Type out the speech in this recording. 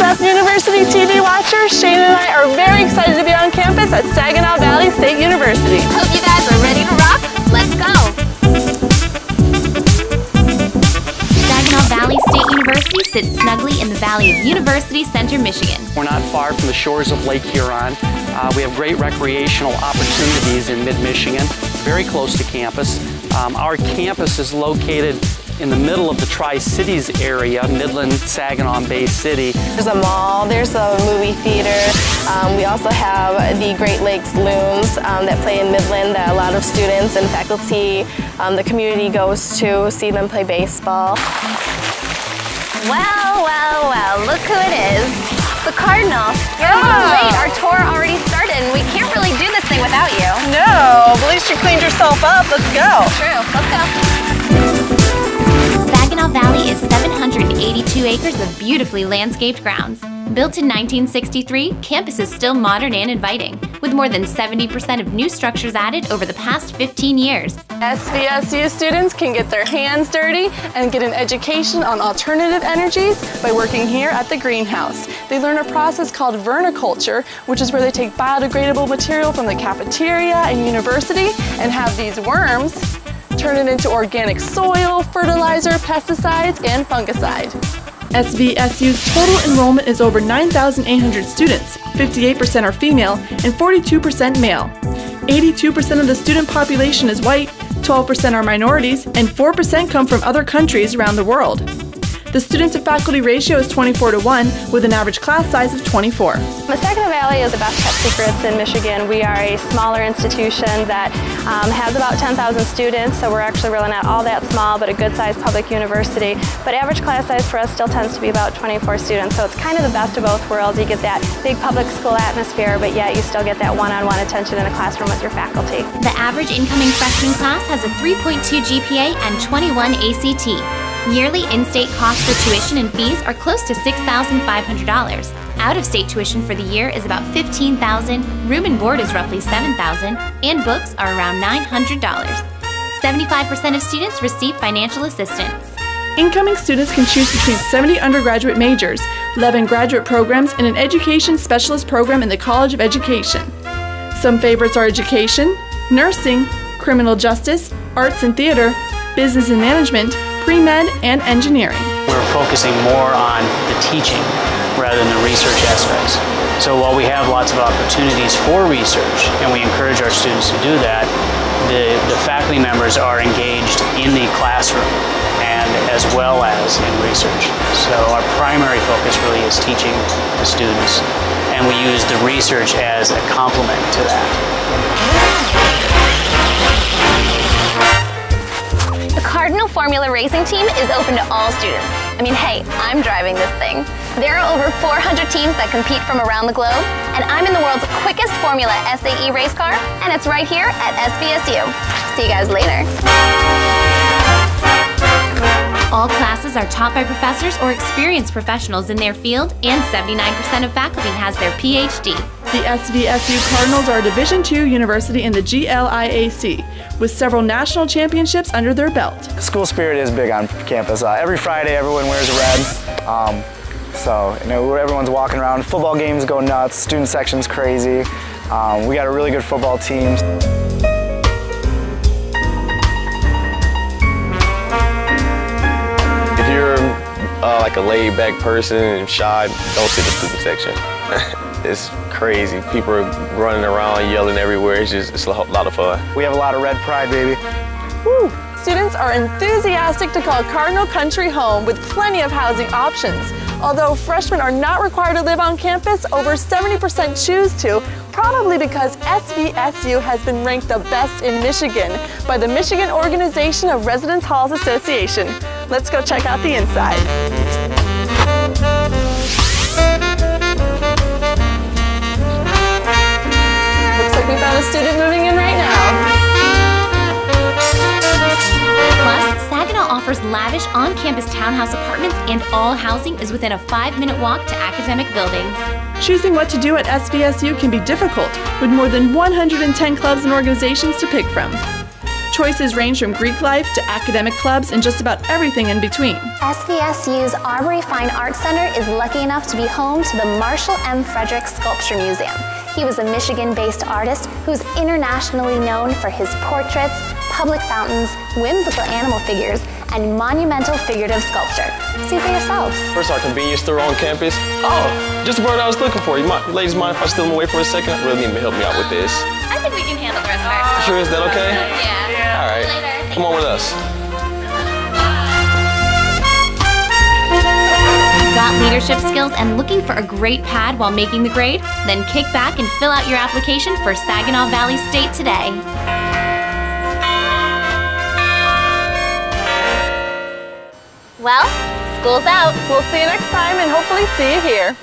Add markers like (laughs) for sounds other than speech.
SF University TV watchers, Shane and I are very excited to be on campus at Saginaw Valley State University. Hope you guys are ready to rock. Let's go. Saginaw Valley State University sits snugly in the valley of University Center, Michigan. We're not far from the shores of Lake Huron. Uh, we have great recreational opportunities in mid-Michigan, very close to campus. Um, our campus is located in the middle of the Tri-Cities area, Midland, Saginaw, Bay City. There's a mall, there's a movie theater. Um, we also have the Great Lakes Loons um, that play in Midland that a lot of students and faculty, um, the community goes to see them play baseball. Well, well, well, look who it is. It's the Cardinal. You're a little late. Our tour already started and we can't really do this thing without you. No, at least you cleaned yourself up. Let's go. True. Let's go. Is 782 acres of beautifully landscaped grounds. Built in 1963, campus is still modern and inviting, with more than 70% of new structures added over the past 15 years. SVSU students can get their hands dirty and get an education on alternative energies by working here at the greenhouse. They learn a process called vermiculture, which is where they take biodegradable material from the cafeteria and university and have these worms turn it into organic soil, fertilizer, pesticides, and fungicide. SVSU's total enrollment is over 9,800 students. 58% are female and 42% male. 82% of the student population is white, 12% are minorities, and 4% come from other countries around the world. The student to faculty ratio is 24 to 1 with an average class size of 24. Saginaw Valley is the best kept secrets in Michigan. We are a smaller institution that um, has about 10,000 students, so we're actually really not all that small, but a good sized public university. But average class size for us still tends to be about 24 students, so it's kind of the best of both worlds. You get that big public school atmosphere, but yet you still get that one-on-one -on -one attention in a classroom with your faculty. The average incoming freshman class has a 3.2 GPA and 21 ACT. Yearly in-state costs for tuition and fees are close to $6,500. Out-of-state tuition for the year is about 15,000, room and board is roughly 7,000, and books are around $900. 75% of students receive financial assistance. Incoming students can choose between 70 undergraduate majors, 11 graduate programs, and an education specialist program in the College of Education. Some favorites are education, nursing, criminal justice, arts and theater, business and management, pre-med, and engineering. We're focusing more on the teaching rather than the research aspects. So while we have lots of opportunities for research, and we encourage our students to do that, the, the faculty members are engaged in the classroom and as well as in research. So our primary focus really is teaching the students, and we use the research as a complement to that. Cardinal Formula Racing Team is open to all students. I mean, hey, I'm driving this thing. There are over 400 teams that compete from around the globe, and I'm in the world's quickest Formula SAE race car, and it's right here at SVSU. See you guys later. All classes are taught by professors or experienced professionals in their field, and 79% of faculty has their PhD. The SVSU Cardinals are a Division II university in the GLIAC, with several national championships under their belt. School spirit is big on campus. Uh, every Friday, everyone wears red. Um, so, you know, everyone's walking around. Football games go nuts. Student section's crazy. Um, we got a really good football team. If you're uh, like a laid back person and shy, don't see the student section. (laughs) it's crazy. People are running around, yelling everywhere. It's just it's a lot of fun. We have a lot of red pride, baby. Woo! Students are enthusiastic to call Cardinal Country home with plenty of housing options. Although freshmen are not required to live on campus, over 70% choose to, probably because SVSU has been ranked the best in Michigan by the Michigan Organization of Residence Halls Association. Let's go check out the inside. Offers lavish on-campus townhouse apartments and all housing is within a five-minute walk to academic buildings. Choosing what to do at SVSU can be difficult, with more than 110 clubs and organizations to pick from. Choices range from Greek life to academic clubs and just about everything in between. SVSU's Arbury Fine Arts Center is lucky enough to be home to the Marshall M. Frederick Sculpture Museum. He was a Michigan-based artist who's internationally known for his portraits, public fountains, whimsical animal figures, and monumental figurative sculpture. See for yourselves. First, our convenience store on campus. Oh, just the word I was looking for. You might, ladies mind if I steal him away for a second? I really need to help me out with this. I think we can handle the rest of our Sure, is that okay? Yeah. All right. Later. Come on with us. Got leadership skills and looking for a great pad while making the grade? Then kick back and fill out your application for Saginaw Valley State today. Well, school's out. We'll see you next time and hopefully see you here.